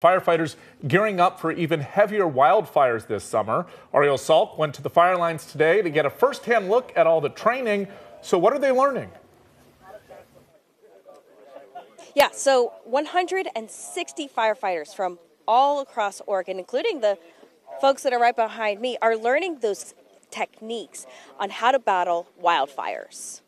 Firefighters gearing up for even heavier wildfires this summer. Ariel Salk went to the fire lines today to get a firsthand look at all the training. So, what are they learning? Yeah, so 160 firefighters from all across Oregon, including the folks that are right behind me, are learning those techniques on how to battle wildfires.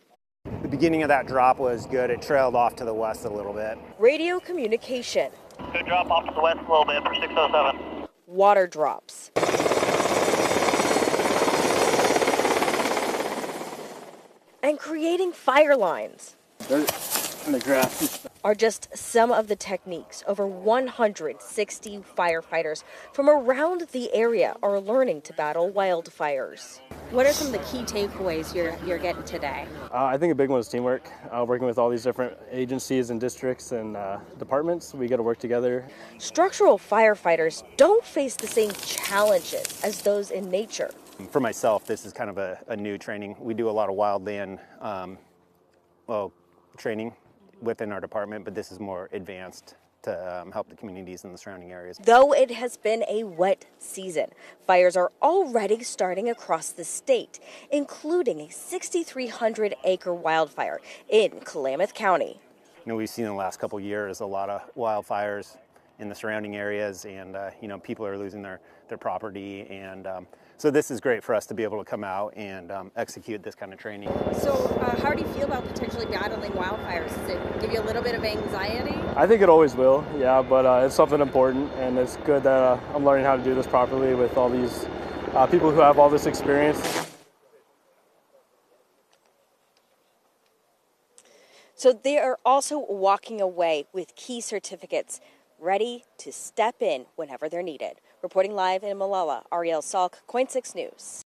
The beginning of that drop was good. It trailed off to the west a little bit. Radio communication. Good drop off to the west a little bit for 607. Water drops. And creating fire lines. In the grass. Are just some of the techniques over 160 firefighters from around the area are learning to battle wildfires. What are some of the key takeaways you're, you're getting today? Uh, I think a big one is teamwork. Uh, working with all these different agencies and districts and uh, departments, we got to work together. Structural firefighters don't face the same challenges as those in nature. For myself, this is kind of a, a new training. We do a lot of wildland um, well, training within our department, but this is more advanced to um, help the communities in the surrounding areas. Though it has been a wet season, fires are already starting across the state, including a 6,300 acre wildfire in Klamath County. You know, we've seen in the last couple years a lot of wildfires in the surrounding areas, and uh, you know, people are losing their their property, and um, so this is great for us to be able to come out and um, execute this kind of training. So, uh, how do you feel about potentially battling wildfires? Does it give you a little bit of anxiety? I think it always will, yeah, but uh, it's something important, and it's good that uh, I'm learning how to do this properly with all these uh, people who have all this experience. So they are also walking away with key certificates ready to step in whenever they're needed. Reporting live in Molalla, Ariel Salk, KOIN 6 News.